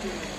to do it.